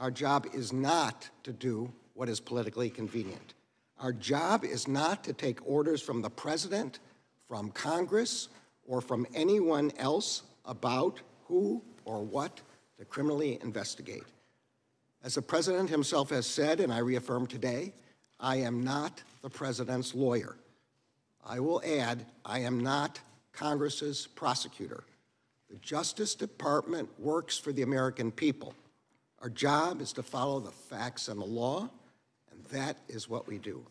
Our job is not to do what is politically convenient. Our job is not to take orders from the President, from Congress, or from anyone else about who or what to criminally investigate. As the President himself has said, and I reaffirm today, I am not the President's lawyer. I will add, I am not Congress's prosecutor. The Justice Department works for the American people. Our job is to follow the facts and the law, and that is what we do.